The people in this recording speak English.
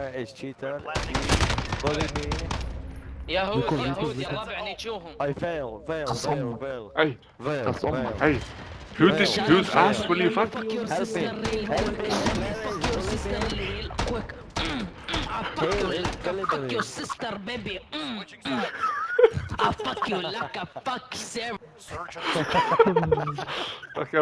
there is cheater. Bully me. يهود بيكون يهود بيكون. يا I fail, fail, fail, fail, Hey, fail, that's on. Hey, who did who's asked will you fuck? Fuck your Help sister me. real Fuck your sister real quick. Mm, mm, I fuck you fuck baby. your sister baby. Mm, I fuck you like a fuck Sarah. Fuck,